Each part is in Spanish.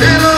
Hello.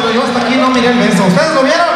Pero yo hasta aquí no miré el beso. ¿Ustedes lo vieron?